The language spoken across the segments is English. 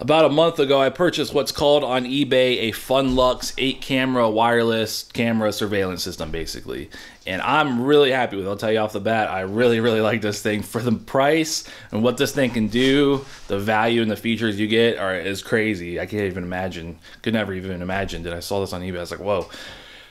About a month ago, I purchased what's called on eBay a Funlux 8 camera wireless camera surveillance system, basically. And I'm really happy with it. I'll tell you off the bat, I really, really like this thing. For the price and what this thing can do, the value and the features you get are is crazy. I can't even imagine. Could never even imagine that I saw this on eBay. I was like, whoa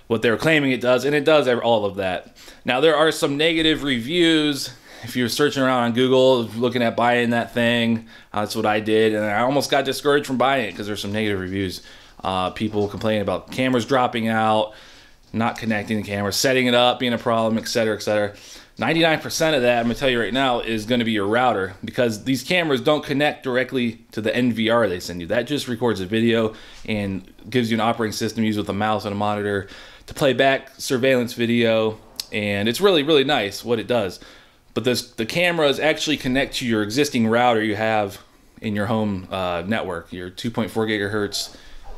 what they're claiming it does, and it does all of that. Now, there are some negative reviews. If you're searching around on Google looking at buying that thing, uh, that's what I did, and I almost got discouraged from buying it because there's some negative reviews. Uh, people complaining about cameras dropping out, not connecting the camera, setting it up being a problem, etc., etc. 99% of that, I'm going to tell you right now, is going to be your router because these cameras don't connect directly to the NVR they send you. That just records a video and gives you an operating system used with a mouse and a monitor to play back surveillance video, and it's really really nice what it does. But this the cameras actually connect to your existing router you have in your home uh, network, your 2.4 gigahertz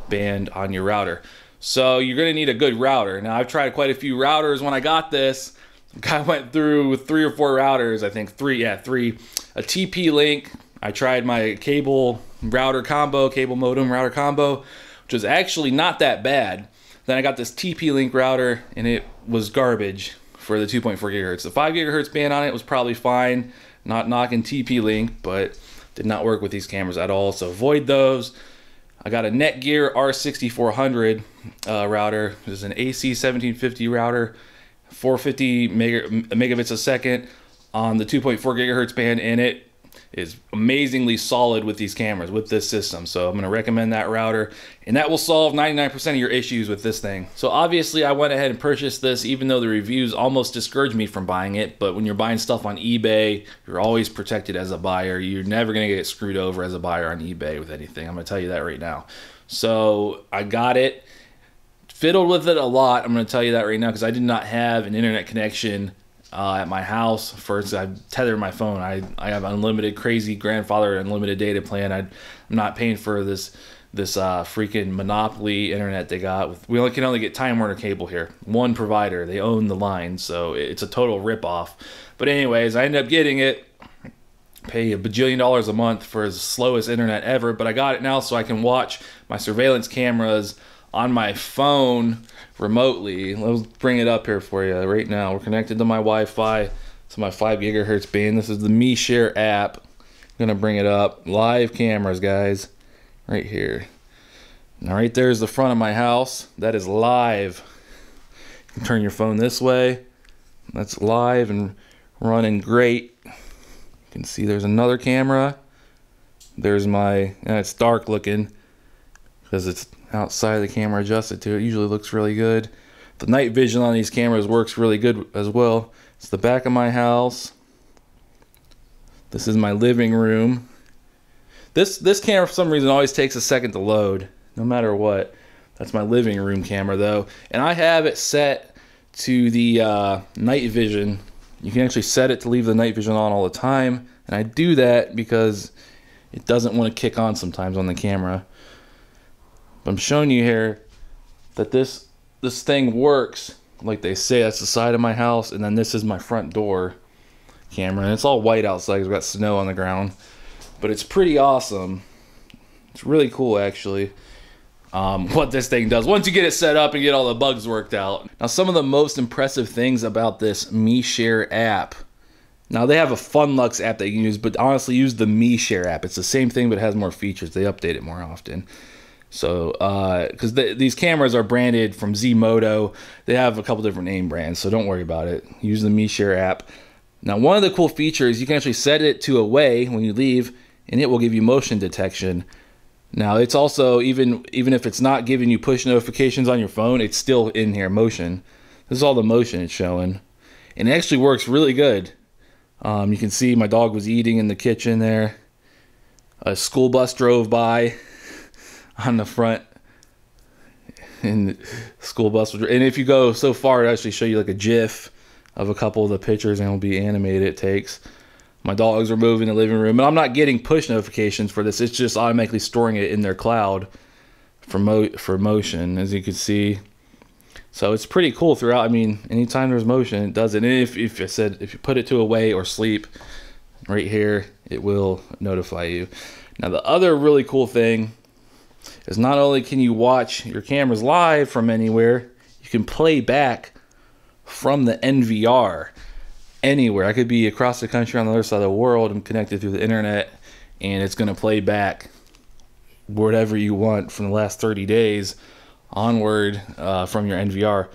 band on your router. So you're to need a good router. Now I've tried quite a few routers. When I got this, I went through three or four routers. I think three, yeah, three. A TP Link. I tried my cable router combo, cable modem router combo, which was actually not that bad. Then I got this TP Link router, and it was garbage for the 2.4 gigahertz. The 5 gigahertz band on it was probably fine. Not knocking TP Link, but did not work with these cameras at all. So avoid those. I got a Netgear R6400 uh, router. This is an AC 1750 router, 450 mega, megabits a second on the 2.4 gigahertz band, and it is amazingly solid with these cameras with this system. So i'm going to recommend that router and that will solve 99% of your issues with this thing. So obviously i went ahead and purchased this even though the reviews almost discouraged me from buying it. But when you're buying stuff on ebay you're always protected as a buyer. You're never going to get screwed over as a buyer on ebay with anything. I'm going to tell you that right now. So i got it. Fiddled with it a lot. I'm going to tell you that right now because i did not have an internet connection uh, at my house. First, I tether my phone. I, I have unlimited, crazy grandfather unlimited data plan. I, am not paying for this this uh, freaking monopoly internet they got. With, we only can only get Time Warner cable here. One provider. They own the line, so it's a total rip off. But anyways, I ended up getting it. Pay a bajillion dollars a month for the slowest internet ever, but I got it now so I can watch my surveillance cameras on my phone remotely. Let's bring it up here for you right now. We're connected to my Wi-Fi to my 5 gigahertz band. This is the MeShare app. I'm gonna bring it up. Live cameras, guys, right here. Now, right there is the front of my house. That is live. You can turn your phone this way. That's live and running great. You can see there's another camera. There's my, and it's dark looking because it's outside of the camera adjusted to it. Usually looks really good. The night vision on these cameras works really good as well. It's the back of my house. This is my living room. This this camera for some reason always takes a second to load, no matter what. That's my living room camera though, and I have it set to the uh, night vision. You can actually set it to leave the night vision on all the time, and I do that because it doesn't want to kick on sometimes on the camera. I'm showing you here that this this thing works like they say. That's the side of my house, and then this is my front door camera, and it's all white outside. We've got snow on the ground, but it's pretty awesome. It's really cool, actually. Um, what this thing does once you get it set up and get all the bugs worked out. Now, some of the most impressive things about this MeShare app. Now they have a Funlux app that you can use, but honestly, use the MeShare app. It's the same thing, but it has more features. They update it more often. So, because uh, these cameras are branded from Zmodo, they have a couple different name brands, so don't worry about it. Use the MeShare app. Now, one of the cool features, you can actually set it to away when you leave, and it will give you motion detection. Now, it's also even even if it's not giving you push notifications on your phone, it's still in here motion. This is all the motion it's showing, and it actually works really good. Um, you can see my dog was eating in the kitchen there. A school bus drove by on the front and school bus and if you go so far it actually show you like a gif of a couple of the pictures and it'll be animated it takes. My dogs are moving in the living room and i'm not getting push notifications for this. It's just automatically storing it in their cloud for mo for motion as you can see. So it's pretty cool throughout. I mean anytime there's motion it does it. And if, if i said if you put it to away or sleep right here it will notify you. Now the other really cool thing is not only can you watch your cameras live from anywhere, you can play back from the NVR anywhere. I could be across the country on the other side of the world and connected through the internet, and it's going to play back whatever you want from the last 30 days onward uh, from your NVR.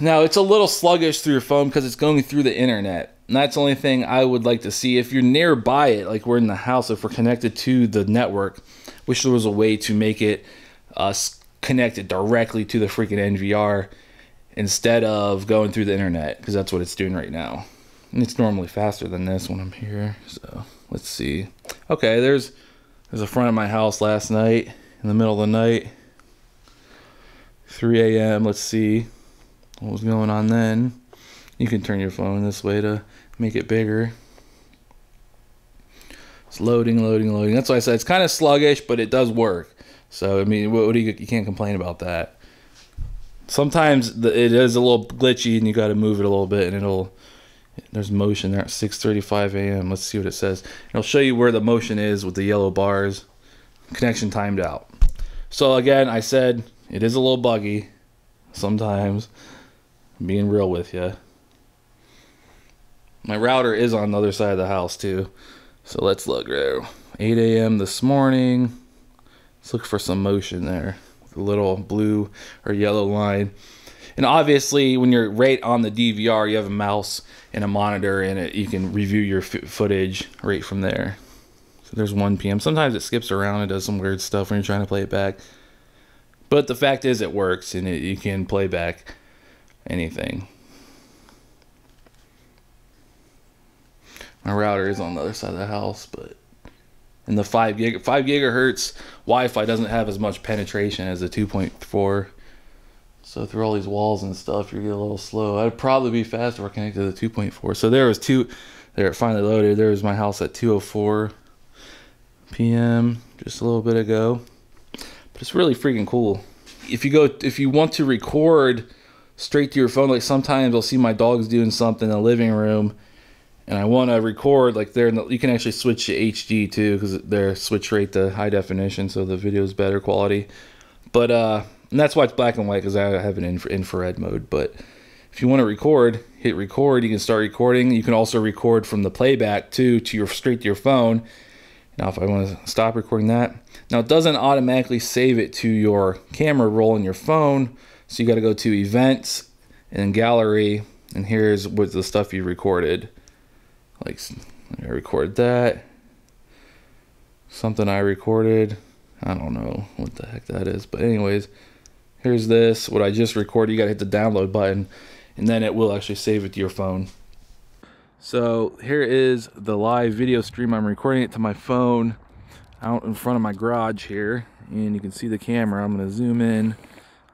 Now, it's a little sluggish through your phone because it's going through the internet. And that's the only thing I would like to see. If you're nearby it, like we're in the house, if we're connected to the network, wish there was a way to make it uh, connected directly to the freaking NVR instead of going through the internet because that's what it's doing right now. And it's normally faster than this when I'm here. So let's see. Okay, there's there's a front of my house last night in the middle of the night. 3 a.m. Let's see what was going on then. You can turn your phone this way to make it bigger. It's loading, loading, loading. That's why I said it's kind of sluggish, but it does work. So I mean, what, what do you you can't complain about that sometimes the, it is a little glitchy and you got to move it a little bit and it'll there's motion there at 6:35 a.m. Let's see what it says. It'll show you where the motion is with the yellow bars. Connection timed out. So again, I said it is a little buggy sometimes. I'm being real with you. My router is on the other side of the house too. So let's look there. 8 a.m. this morning. Let's look for some motion there the little blue or yellow line. And obviously, when you're right on the DVR, you have a mouse and a monitor, and it you can review your footage right from there. So there's 1 p.m. Sometimes it skips around and does some weird stuff when you're trying to play it back. But the fact is, it works, and it, you can play back anything. My router is on the other side of the house, but and the five gig five gigahertz Wi-Fi doesn't have as much penetration as the 2.4. So through all these walls and stuff, you're a little slow. I'd probably be faster if I connected to the 2.4. So there was two. There it finally loaded. There was my house at 2:04 p.m. just a little bit ago. But it's really freaking cool. If you go, if you want to record straight to your phone, like sometimes I'll see my dogs doing something in the living room and I want to record like there, the, you can actually switch to HD too because they're switch rate to high definition, so the video is better quality. But uh, and that's why it's black and white because I have an infra infrared mode. But if you want to record, hit record. You can start recording. You can also record from the playback too to your straight to your phone. Now, if I want to stop recording that, now it doesn't automatically save it to your camera roll in your phone, so you got to go to events and gallery, and here's what the stuff you recorded like I record that. Something I recorded. I don't know what the heck that is. But anyways, here's this. What I just recorded. You got to hit the download button. And then it will actually save it to your phone. So here is the live video stream. I'm recording it to my phone out in front of my garage here. And you can see the camera. I'm going to zoom in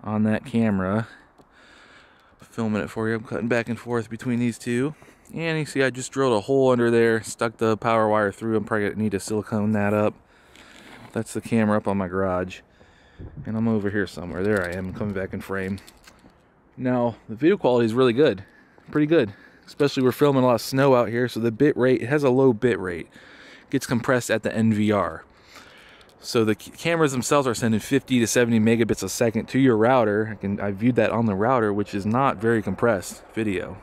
on that camera. Filming it for you. I'm cutting back and forth between these two. And you see I just drilled a hole under there, stuck the power wire through. I'm probably gonna need to silicone that up. That's the camera up on my garage. And I'm over here somewhere. There I am, coming back in frame. Now, the video quality is really good. Pretty good. Especially we're filming a lot of snow out here, so the bit rate, it has a low bit rate. gets compressed at the NVR. So the cameras themselves are sending 50 to 70 megabits a second to your router. I, can, I viewed that on the router, which is not very compressed video.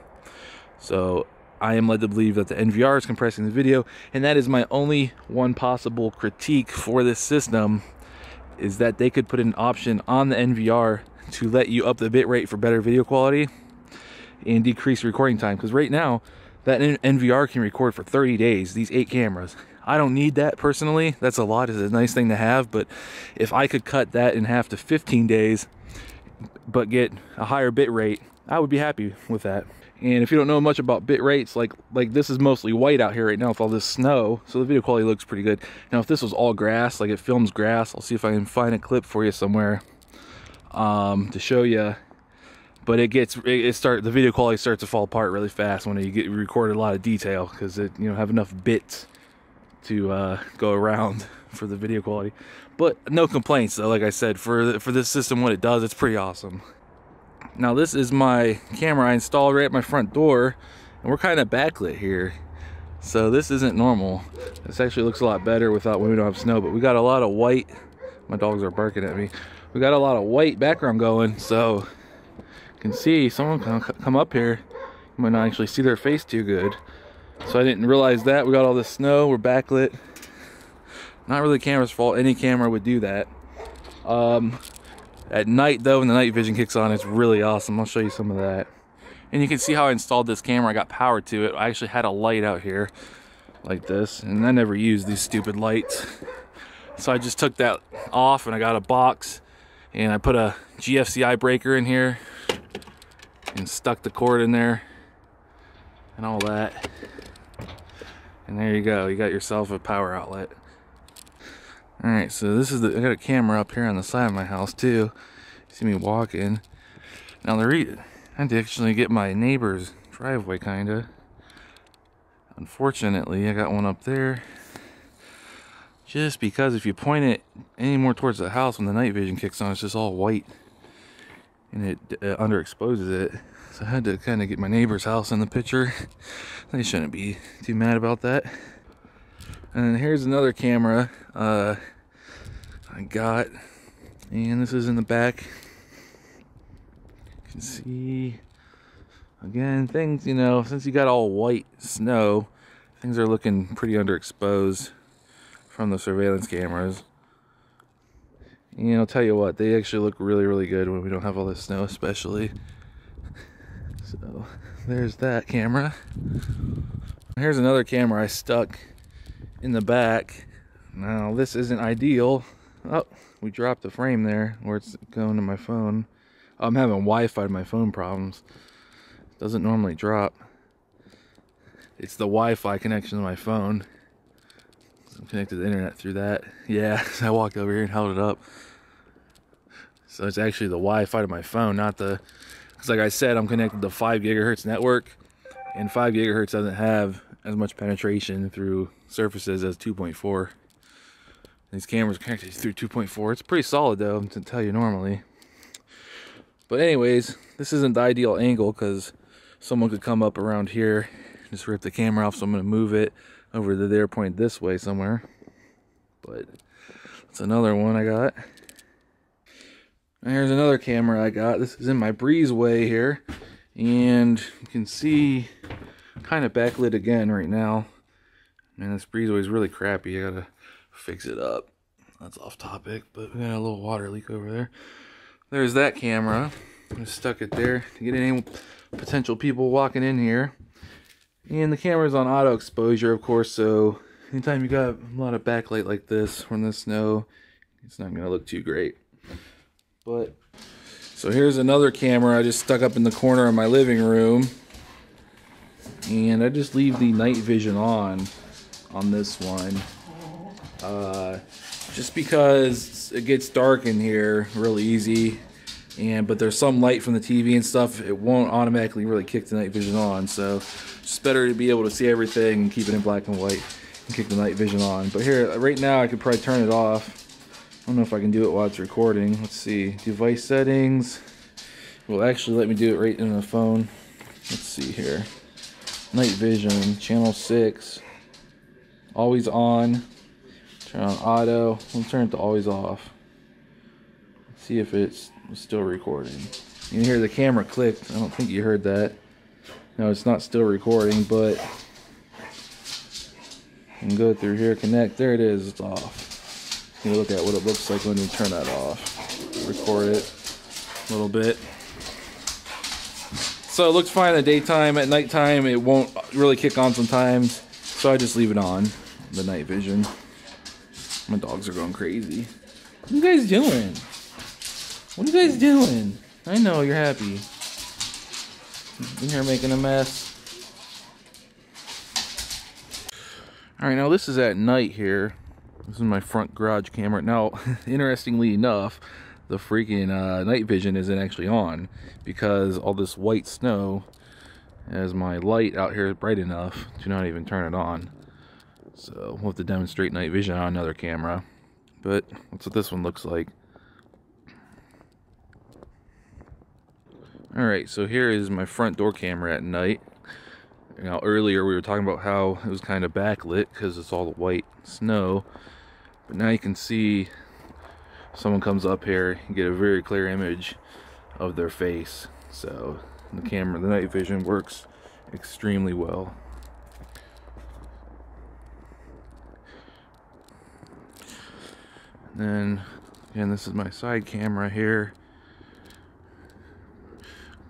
So I am led to believe that the NVR is compressing the video, and that is my only one possible critique for this system is that they could put an option on the NVR to let you up the bitrate for better video quality and decrease recording time. Because right now, that NVR can record for 30 days, these eight cameras. I don't need that personally. That's a lot. It's a nice thing to have. But if I could cut that in half to 15 days, but get a higher bit rate, I would be happy with that. And if you don't know much about bit rates, like like this is mostly white out here right now with all this snow, so the video quality looks pretty good. Now if this was all grass, like it films grass, I'll see if I can find a clip for you somewhere um, to show you. But it gets it, it start the video quality starts to fall apart really fast when you get record a lot of detail because it you know have enough bits to uh, go around for the video quality. But no complaints though. Like I said, for for this system, what it does, it's pretty awesome. Now this is my camera I installed right at my front door and we're kind of backlit here. So this isn't normal. This actually looks a lot better without when we don't have snow, but we got a lot of white. My dogs are barking at me. We got a lot of white background going, so you can see someone can come up here. You might not actually see their face too good. So I didn't realize that. We got all this snow, we're backlit. Not really the camera's fault. Any camera would do that. Um, at night though, when the night vision kicks on, it's really awesome. I'll show you some of that. And you can see how I installed this camera. I got power to it. I actually had a light out here like this. And I never used these stupid lights. So I just took that off and I got a box and I put a GFCI breaker in here and stuck the cord in there and all that. And there you go. You got yourself a power outlet. All right, so this is the, I got a camera up here on the side of my house too. see me walking. Now the re I had to actually get my neighbor's driveway kinda. Unfortunately, I got one up there. Just because if you point it any more towards the house when the night vision kicks on, it's just all white. And it uh, underexposes it. So I had to kind of get my neighbor's house in the picture. They shouldn't be too mad about that. And here's another camera uh, I got. And this is in the back. You can see, again, things, you know, since you got all white snow, things are looking pretty underexposed from the surveillance cameras. And I'll tell you what, they actually look really, really good when we don't have all this snow, especially. So, there's that camera. Here's another camera I stuck in the back. Now this isn't ideal. Oh, we dropped the frame there where it's going to my phone. I'm having Wi-Fi my phone problems. It doesn't normally drop. It's the Wi-Fi connection to my phone. I'm connected to the internet through that. Yeah, I walked over here and held it up. So it's actually the Wi-Fi to my phone, not the. Because like I said, I'm connected to 5 gigahertz network, and 5 gigahertz doesn't have as much penetration through surfaces as 2.4. These cameras connected through 2.4. It's pretty solid though, to tell you normally. But anyways, this isn't the ideal angle because someone could come up around here, just rip the camera off. So I'm going to move it over to their point this way somewhere. But that's another one I got. Here's another camera I got. This is in my breezeway here. And you can see kind of backlit again right now. Man, this breezeway is really crappy. I gotta fix it up. That's off topic, but we got a little water leak over there. There's that camera. I stuck it there to get any potential people walking in here. And the camera's on auto exposure, of course, so anytime you got a lot of backlight like this from the snow, it's not gonna look too great. But, so here's another camera I just stuck up in the corner of my living room and I just leave the night vision on on this one. Uh, just because it gets dark in here really easy and but there's some light from the TV and stuff it won't automatically really kick the night vision on so it's better to be able to see everything and keep it in black and white and kick the night vision on. But here right now I could probably turn it off. I don't know if I can do it while it's recording. Let's see. Device settings will actually let me do it right in the phone. Let's see here. Night vision, channel 6, always on, turn on auto, we'll turn it to always off. see if it's still recording. You can hear the camera clicked, I don't think you heard that. No, it's not still recording, but you can go through here, connect, there it is, it's off. You look at what it looks like when you turn that off. Record it a little bit. So it looks fine in the daytime. At nighttime, it won't really kick on sometimes. So I just leave it on, the night vision. My dogs are going crazy. What are you guys doing? What are you guys doing? I know, you're happy. In here making a mess. Alright, now this is at night here. This is my front garage camera. Now, interestingly enough, the freaking uh, night vision isn't actually on because all this white snow as my light out here is bright enough to not even turn it on. So we'll have to demonstrate night vision on another camera. But that's what this one looks like. Alright, so here is my front door camera at night. Now earlier we were talking about how it was kind of backlit because it's all the white snow. But now you can see someone comes up here and get a very clear image of their face. So the camera, the night vision works extremely well. Then again, this is my side camera here.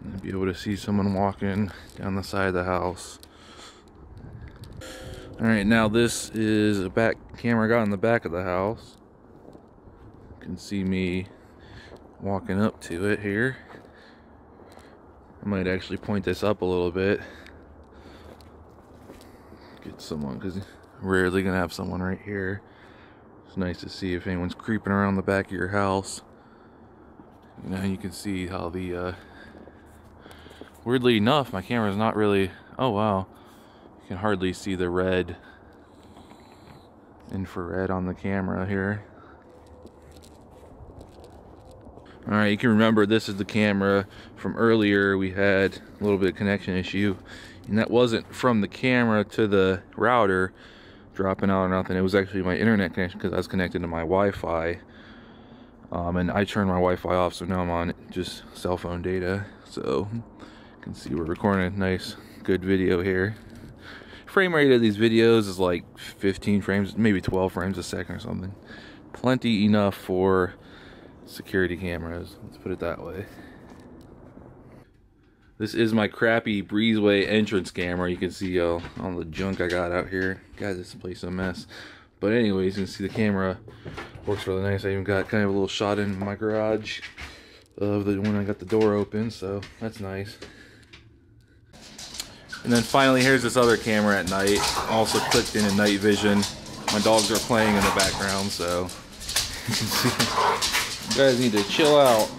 And be able to see someone walking down the side of the house. All right, now this is a back camera I got in the back of the house. You can see me walking up to it here. I might actually point this up a little bit. Get someone, because rarely gonna have someone right here. It's nice to see if anyone's creeping around the back of your house. You you can see how the, uh, weirdly enough, my camera's not really, oh wow. You can hardly see the red infrared on the camera here. All right, you can remember this is the camera from earlier. We had a little bit of connection issue, and that wasn't from the camera to the router dropping out or nothing. It was actually my internet connection because I was connected to my Wi-Fi. Um, and I turned my Wi-Fi off, so now I'm on just cell phone data. So you can see we're recording a nice, good video here. Frame rate of these videos is like 15 frames, maybe 12 frames a second or something. Plenty enough for security cameras. Let's put it that way. This is my crappy breezeway entrance camera. You can see uh, all the junk I got out here. Guys, this place a mess. But anyways, you can see the camera works really nice. I even got kind of a little shot in my garage of the when I got the door open, so that's nice. And then finally, here's this other camera at night, also clicked in in night vision. My dogs are playing in the background, so you can see you guys need to chill out.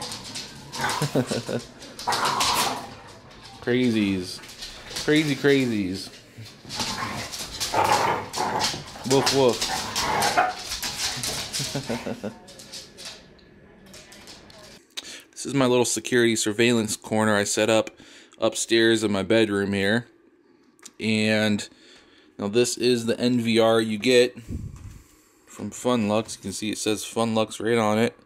crazies. Crazy crazies. Woof woof. this is my little security surveillance corner I set up upstairs in my bedroom here. And now this is the NVR you get from Funlux. You can see it says Funlux right on it.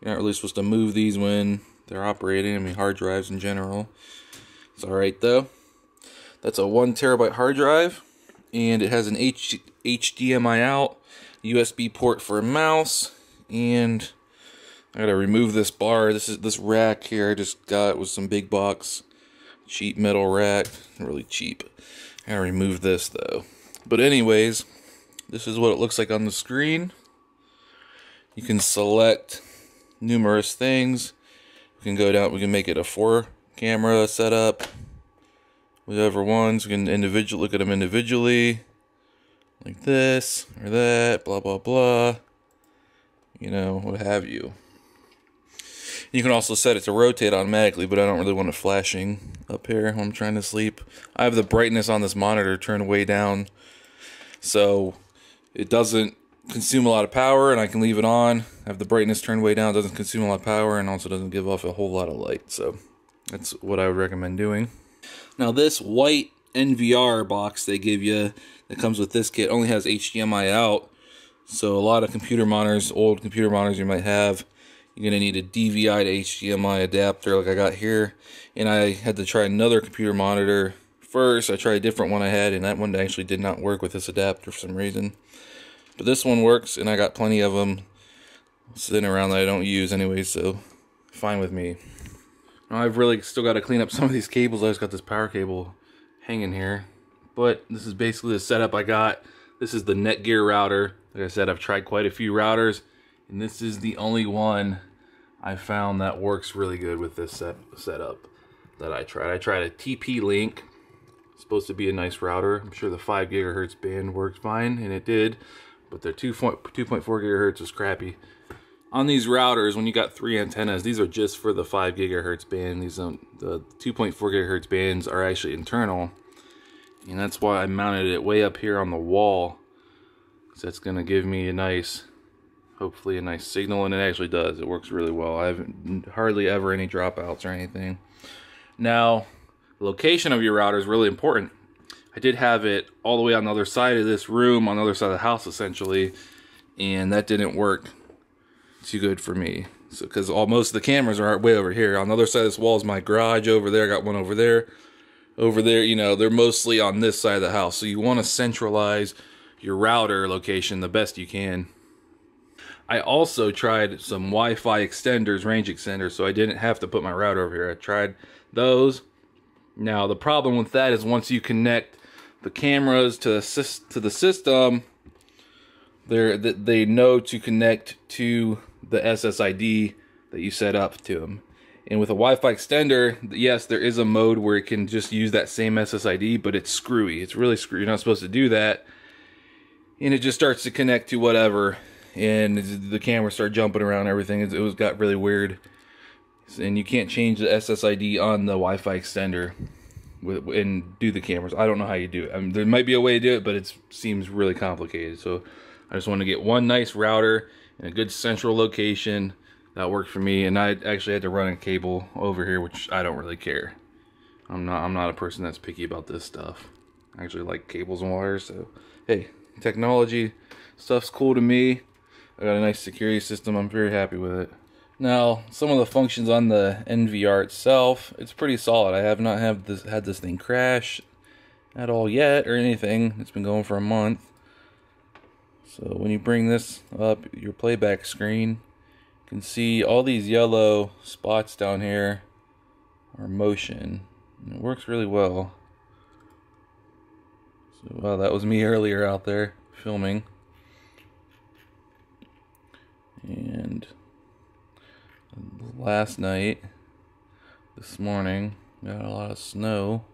You're not really supposed to move these when they're operating. I mean, hard drives in general. It's alright though. That's a one terabyte hard drive, and it has an H HDMI out, USB port for a mouse, and I gotta remove this bar. This is this rack here I just got with some big box cheap metal rack, really cheap. I gotta remove this though. But anyways, this is what it looks like on the screen. You can select numerous things. We can go down, we can make it a four camera setup. Whichever ones, we can individual look at them individually. Like this or that, blah blah blah. You know, what have you. You can also set it to rotate automatically, but I don't really want it flashing up here when I'm trying to sleep. I have the brightness on this monitor turned way down, so it doesn't consume a lot of power and I can leave it on. I have the brightness turned way down, doesn't consume a lot of power and also doesn't give off a whole lot of light. So that's what I would recommend doing. Now this white NVR box they give you that comes with this kit only has HDMI out. So a lot of computer monitors, old computer monitors you might have, you're going to need a DVI to HDMI adapter like I got here. And I had to try another computer monitor first. I tried a different one I had and that one actually did not work with this adapter for some reason. But this one works, and I got plenty of them sitting around that I don't use anyway, so fine with me. I've really still got to clean up some of these cables. I just got this power cable hanging here. But this is basically the setup I got. This is the Netgear router. Like I said, I've tried quite a few routers, and this is the only one I found that works really good with this set setup that I tried. I tried a TP-Link. Supposed to be a nice router. I'm sure the 5 gigahertz band works fine, and it did but their 2.4 gigahertz is crappy. On these routers, when you got three antennas, these are just for the 5 gigahertz band. These the 2.4 gigahertz bands are actually internal, and that's why I mounted it way up here on the wall. So that's gonna give me a nice, hopefully a nice signal, and it actually does. It works really well. I have hardly ever any dropouts or anything. Now, location of your router is really important. I did have it all the way on the other side of this room, on the other side of the house, essentially, and that didn't work too good for me. So, because all most of the cameras are way over here. On the other side of this wall is my garage over there. I got one over there. Over there, you know, they're mostly on this side of the house. So you want to centralize your router location the best you can. I also tried some Wi-Fi extenders, range extenders, so I didn't have to put my router over here. I tried those. Now the problem with that is once you connect the cameras to the, to the system, they they know to connect to the SSID that you set up to them. And with a Wi-Fi extender, yes, there is a mode where it can just use that same SSID, but it's screwy. It's really screwy. You're not supposed to do that. And it just starts to connect to whatever, and the camera start jumping around. Everything it was got really weird, and you can't change the SSID on the Wi-Fi extender with, and do the cameras. I don't know how you do it. I mean, there might be a way to do it, but it seems really complicated. So I just want to get one nice router in a good central location that worked for me and I actually had to run a cable over here which I don't really care. I'm not I'm not a person that's picky about this stuff. I actually like cables and wires so hey technology stuff's cool to me. I got a nice security system. I'm very happy with it. Now some of the functions on the NVR itself it's pretty solid. I have not have this had this thing crash at all yet or anything. It's been going for a month so when you bring this up your playback screen you can see all these yellow spots down here are motion. And it works really well. So, well, that was me earlier out there filming. And last night, this morning, got a lot of snow.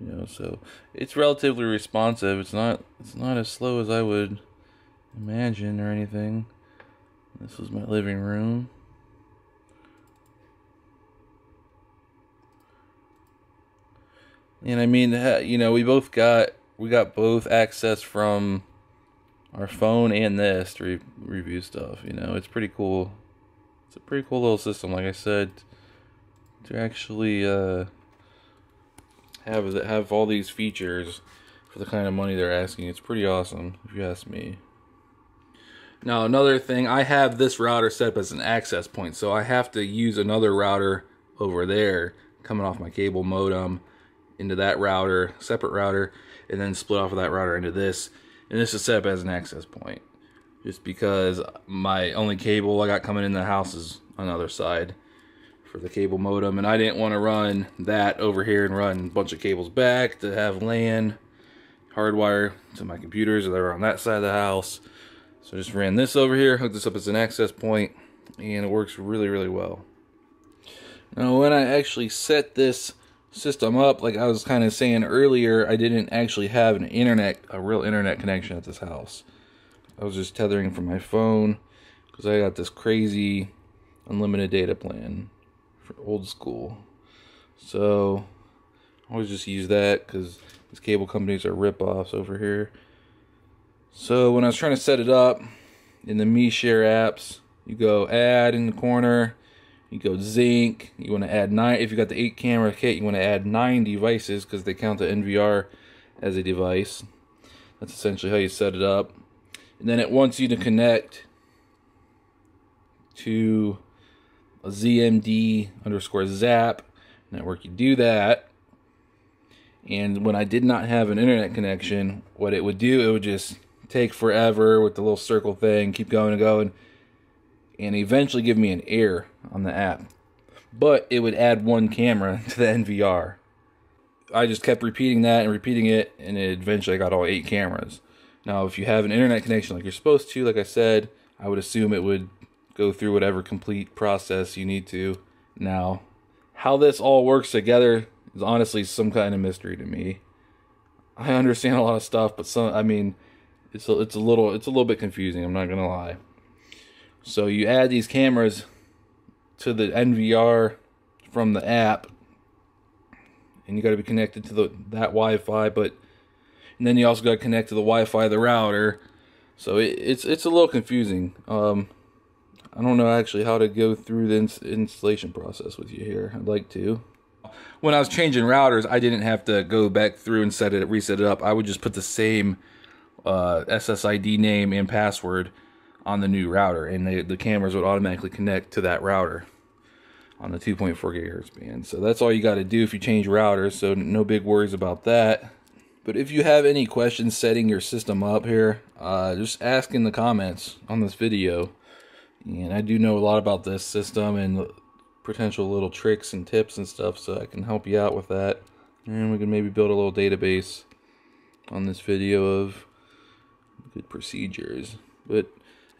You know, so it's relatively responsive. It's not it's not as slow as I would imagine or anything. This is my living room. And I mean, you know, we both got we got both access from our phone and this to re- review stuff. You know, it's pretty cool. It's a pretty cool little system, like I said, to actually uh, have have all these features for the kind of money they're asking. It's pretty awesome, if you ask me. Now another thing, I have this router set up as an access point, so I have to use another router over there coming off my cable modem into that router, separate router, and then split off of that router into this. And this is set up as an access point. Just because my only cable I got coming in the house is on the other side for the cable modem. And I didn't want to run that over here and run a bunch of cables back to have LAN hardwire to my computers that are on that side of the house. So I just ran this over here, hooked this up as an access point, and it works really, really well. Now, when I actually set this system up, like I was kind of saying earlier, I didn't actually have an internet, a real internet connection at this house. I was just tethering from my phone because I got this crazy unlimited data plan old school. So I always just use that because these cable companies are rip-offs over here. So when I was trying to set it up in the MeShare apps, you go add in the corner, you go zinc, you want to add nine, if you got the eight camera kit, you want to add nine devices because they count the NVR as a device. That's essentially how you set it up. And then it wants you to connect to a ZMD underscore zap network. You do that. And when I did not have an internet connection, what it would do, it would just take forever with the little circle thing, keep going and going, and eventually give me an error on the app. But it would add one camera to the NVR. I just kept repeating that and repeating it, and it eventually got all eight cameras. Now, if you have an internet connection like you're supposed to, like I said, I would assume it would go through whatever complete process you need to. Now, how this all works together is honestly some kind of mystery to me. I understand a lot of stuff, but some, I mean, it's a, it's a little it's a little bit confusing. I'm not gonna lie. So you add these cameras to the NVR from the app, and you got to be connected to the that Wi-Fi, but and then you also got to connect to the Wi-Fi the router. So it, it's it's a little confusing. Um, I don't know actually how to go through the ins- installation process with you here. I'd like to. when I was changing routers, I didn't have to go back through and set it, reset it up. I would just put the same uh, SSID name and password on the new router, and they, the cameras would automatically connect to that router on the 2.4 gigahertz band. So that's all you got to do if you change routers. So no big worries about that. But if you have any questions setting your system up here, uh, just ask in the comments on this video. And I do know a lot about this system and potential little tricks and tips and stuff, so I can help you out with that. And we can maybe build a little database on this video of good procedures. But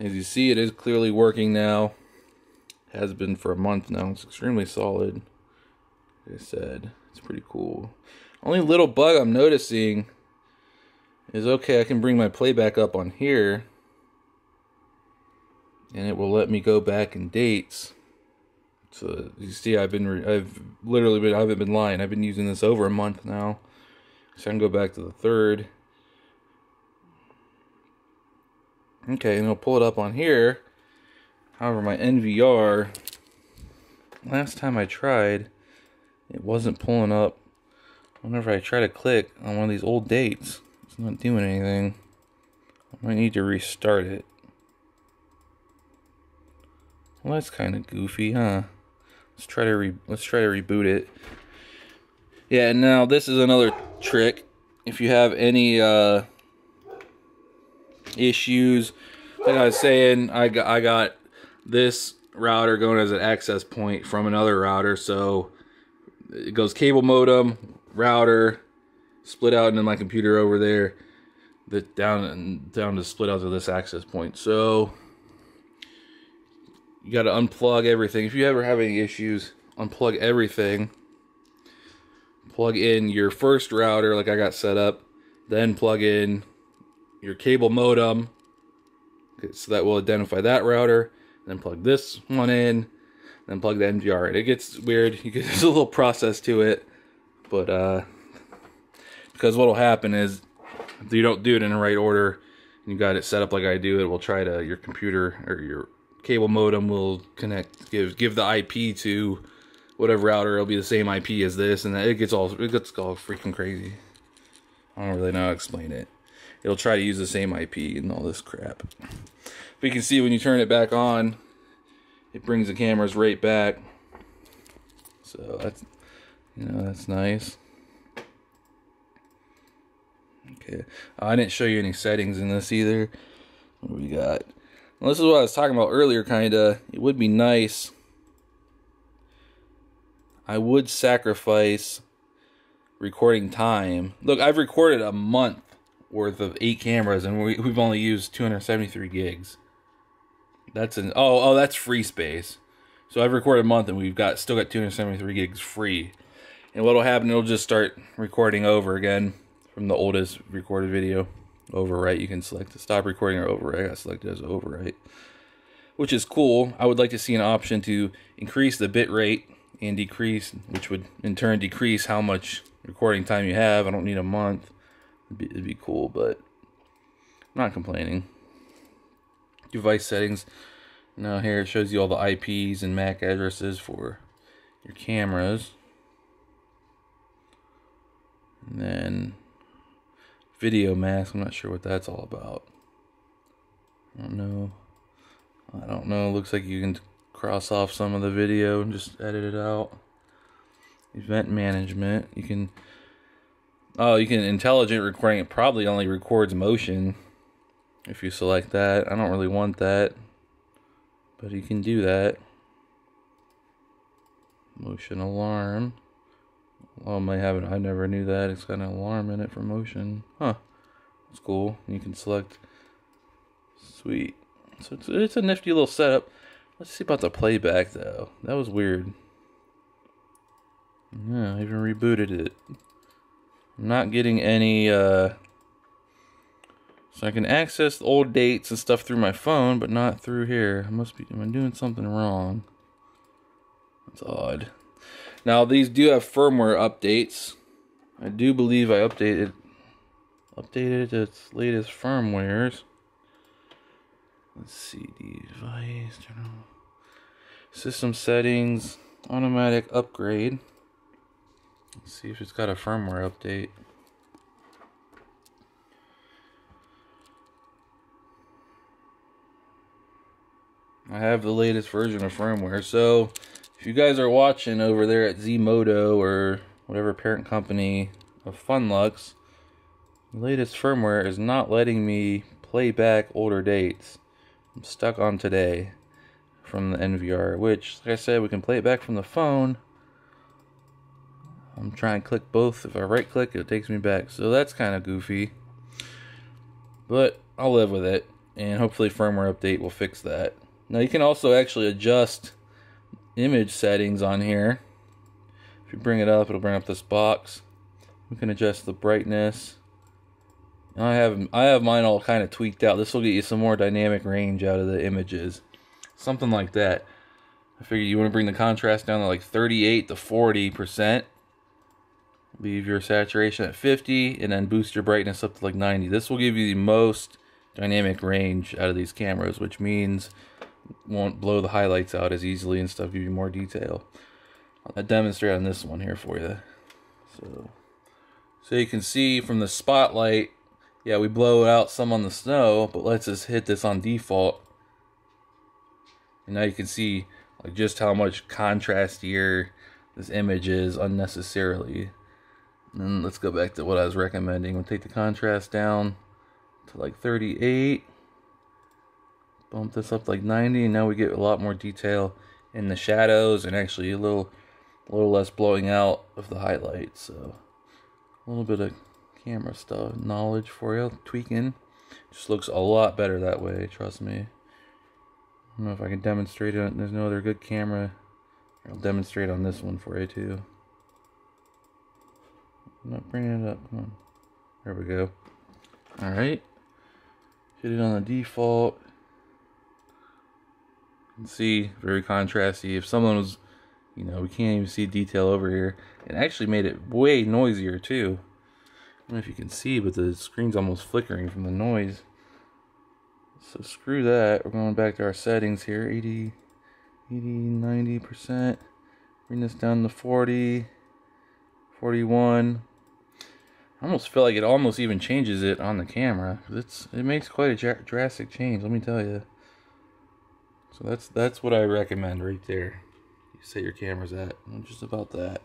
as you see, it is clearly working now. Has been for a month now. It's extremely solid. Like I said, it's pretty cool. Only little bug I'm noticing is okay, I can bring my playback up on here and it will let me go back in dates. So you see, I've been, I've literally been, I haven't been lying. I've been using this over a month now. So I can go back to the third. Okay, and I'll pull it up on here. However, my NVR, last time I tried, it wasn't pulling up whenever I try to click on one of these old dates, it's not doing anything. I might need to restart it. Well, that's kind of goofy, huh? Let's try to re let's try to reboot it. Yeah, now this is another trick. If you have any uh, issues, like I was saying, I got I got this router going as an access point from another router, so it goes cable modem, router, split out into my computer over there, the down and down to split out to this access point. So you got to unplug everything. If you ever have any issues, unplug everything. Plug in your first router like I got set up, then plug in your cable modem so that will identify that router. Then plug this one in, then plug the NVR in. It gets weird. Get, there's a little process to it. But uh, because what'll happen is if you don't do it in the right order, and you got it set up like I do, it will try to your computer or your cable modem will connect, give give the IP to whatever router. It'll be the same IP as this, and it gets all it gets all freaking crazy. I don't really know how to explain it. It'll try to use the same IP and all this crap. But you can see when you turn it back on, it brings the cameras right back. So that's you know, that's nice. Okay. I didn't show you any settings in this either. What we got? Well, this is what I was talking about earlier, kind of. It would be nice. I would sacrifice recording time. Look, I've recorded a month worth of eight cameras, and we, we've only used 273 gigs. That's an oh oh that's free space. So I've recorded a month, and we've got still got 273 gigs free. And what'll happen, it'll just start recording over again from the oldest recorded video. Overwrite, you can select to stop recording or overwrite. I selected as overwrite, which is cool. I would like to see an option to increase the bit rate and decrease, which would in turn decrease how much recording time you have. I don't need a month. It'd be, it'd be cool, but I'm not complaining. Device settings. Now here it shows you all the IPs and MAC addresses for your cameras. And then video mask, I'm not sure what that's all about. I don't know. I don't know. Looks like you can cross off some of the video and just edit it out. Event management. You can Oh, you can intelligent recording. It probably only records motion if you select that. I don't really want that. But you can do that. Motion alarm. Well, may have it. I never knew that. It's got an alarm in it for motion. Huh. That's cool. You can select. Sweet. So it's, it's a nifty little setup. Let's see about the playback though. That was weird. Yeah, I even rebooted it. I'm not getting any, uh... So I can access the old dates and stuff through my phone, but not through here. I must be, am I doing something wrong? That's odd. Now these do have firmware updates. I do believe I updated updated its latest firmwares. Let's see device system settings automatic upgrade. Let's see if it's got a firmware update. I have the latest version of firmware. So if you guys are watching over there at Zmodo or whatever parent company of Funlux, the latest firmware is not letting me play back older dates. I'm stuck on today from the NVR, which, like I said, we can play it back from the phone. I'm trying to click both. If I right click, it takes me back. So that's kind of goofy. But I'll live with it. And hopefully firmware update will fix that. Now you can also actually adjust image settings on here. If you bring it up, it'll bring up this box. We can adjust the brightness. I have I have mine all kind of tweaked out. This will get you some more dynamic range out of the images. Something like that. I figure you want to bring the contrast down to like 38 to 40%. Leave your saturation at 50 and then boost your brightness up to like 90. This will give you the most dynamic range out of these cameras, which means won't blow the highlights out as easily and stuff, give you more detail. I'll demonstrate on this one here for you. So, so you can see from the spotlight, yeah, we blow out some on the snow, but let's just hit this on default. And now you can see like just how much contrast here this image is unnecessarily. And let's go back to what I was recommending. We'll take the contrast down to like 38 bump this up like 90 and now we get a lot more detail in the shadows and actually a little a little less blowing out of the highlights so. A little bit of camera stuff knowledge for you tweaking. Just looks a lot better that way trust me. I don't know if I can demonstrate it there's no other good camera. I'll demonstrate on this one for you too. I'm not bringing it up come on. There we go. All right. Hit it on the default see very contrasty. If someone was you know we can't even see detail over here. It actually made it way noisier too. I don't know if you can see but the screen's almost flickering from the noise. So screw that. We're going back to our settings here. 80 80 90 percent. Bring this down to 40 41 I almost feel like it almost even changes it on the camera. It's it makes quite a drastic change let me tell you so that's that's what I recommend right there. You set your cameras at just about that.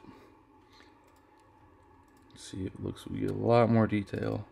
See, it looks we get a lot more detail.